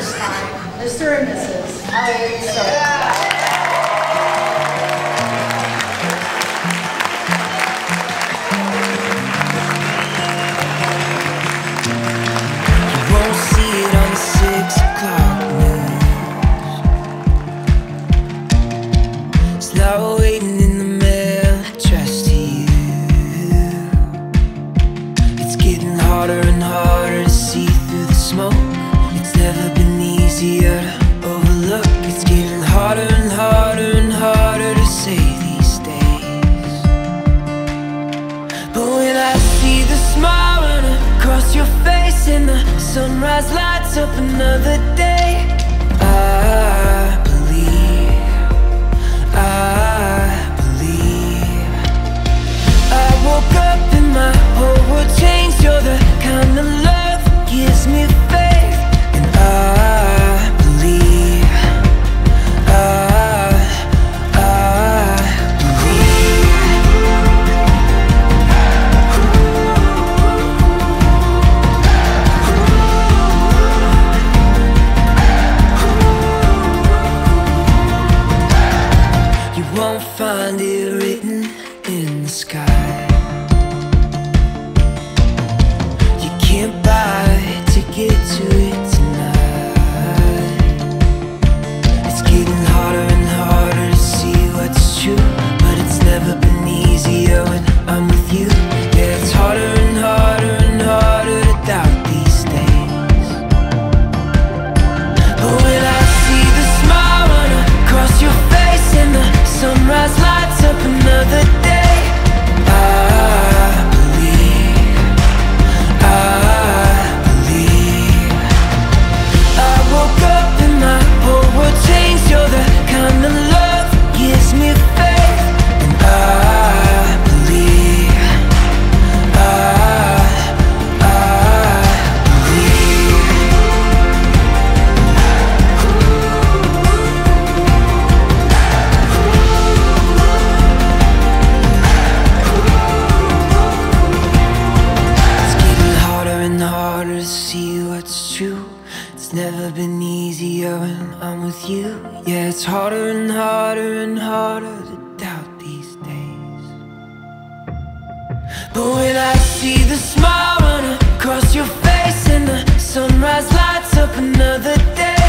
first time, Mr. and Mrs. sunrise lights up another day. Find it written in the sky. You can't buy a ticket to it never been easier when I'm with you. Yeah, it's harder and harder and harder to doubt these days. But when I see the smile run across your face and the sunrise lights up another day.